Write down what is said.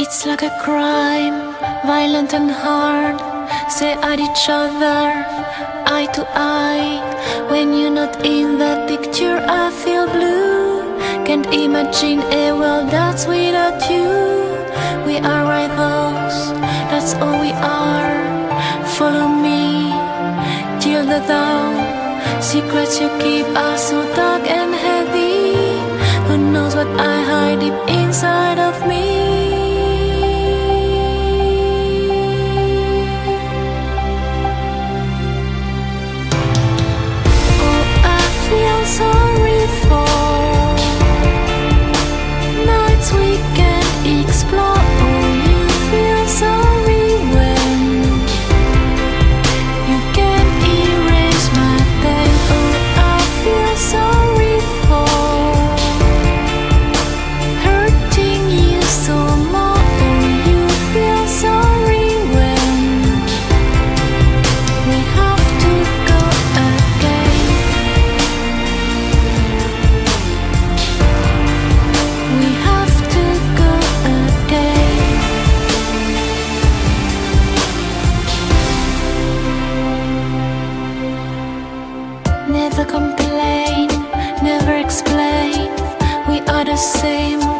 It's like a crime, violent and hard. Stay at each other, eye to eye. When you're not in the picture, I feel blue. Can't imagine a world that's without you. We are rivals, that's all we are. Follow me till the dawn. Secrets you keep are so dark and heavy. Who knows what I hide deep inside of me? Never complain, never explain. We are the same.